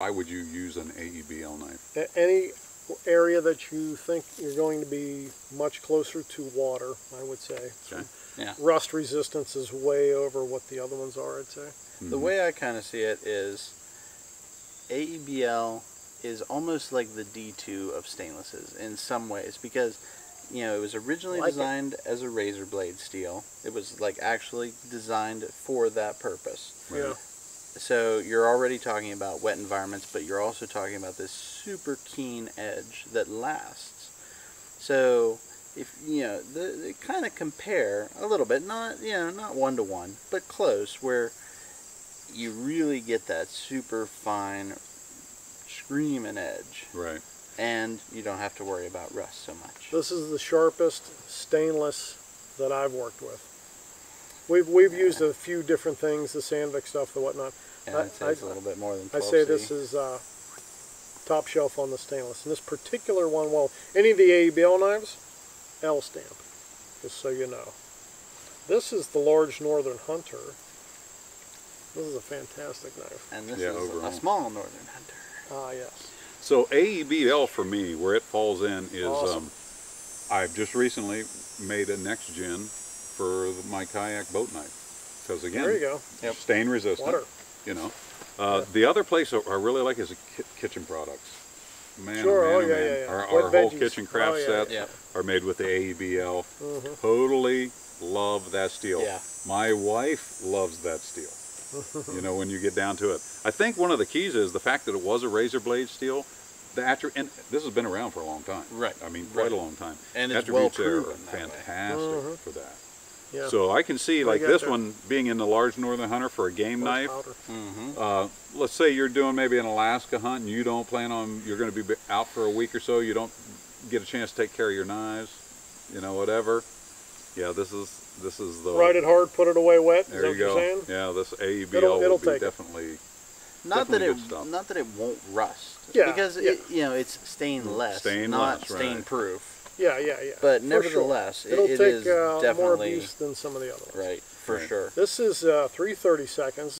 Why would you use an AEBL knife? A- Any area that you think you're going to be much closer to water, I would say. Okay. Yeah. Rust resistance is way over what the other ones are, I'd say. Mm-hmm. The way I kind of see it is AEBL is almost like the D2 of stainlesses in some ways because you know it was originally Like it. designed as a razor blade steel. It was like actually designed for that purpose. Right. Yeah. So you're already talking about wet environments, but you're also talking about this super keen edge that lasts. So if you know, the, they kind of compare a little bit, not you know, not one to one, but close, where you really get that super fine screaming edge, Right. and you don't have to worry about rust so much. This is the sharpest stainless that I've worked with. We've, we've used a few different things, the Sandvik stuff, the whatnot. And I- I'd say it's a I- little bit more than 12C. I say this is uh, top shelf on the stainless. And this particular one, well, any of the AEBL knives, L stamp, just so you know. This is the large Northern Hunter. This is a fantastic knife. and this Yeah, is overall. a small northern hunter. Ah, yes. So AEBL for me, where it falls in is Awesome. um, I've just recently made a next gen for my kayak boat knife. Because again, There you go. Yep. stain resistant. Water. You know. Uh, The other place I really like is the ki- kitchen products. Man, Sure, oh man, oh, oh, yeah, man. yeah, yeah. Our, Wet our whole kitchen craft Oh, yeah, sets yeah. are made with the AEBL. Mhm. Totally love that steel. Yeah. My wife loves that steel. you know, when you get down to it. I think one of the keys is the fact that it was a razor blade steel. The attri- and this has been around for a long time. Right, I mean, quite right. a long time. And it's Attributes well there are proven that way. fantastic Mhm. for that. Yeah. So I can see like this that. one being in the large northern hunter for a game knife. Mm-hmm. Uh, let's say you're doing maybe an Alaska hunt and you don't plan on you're going to be out for a week or so. You don't get a chance to take care of your knives, you know, whatever. Yeah, this is this is the Ride it hard, put it away wet. Is There that you what you're go. saying? Yeah, this AEBL It'll- it'll will be take it. definitely Not that it, good stuff. not that it won't rust. Yeah, Because yeah. It, you know it's stainless, Stainless, not right. stain proof. Yeah, yeah, yeah. But for nevertheless, sure. it- it'll it take is uh, more definitely- abuse than some of the other ones. Right, for Right. sure. This is uh, 330 seconds.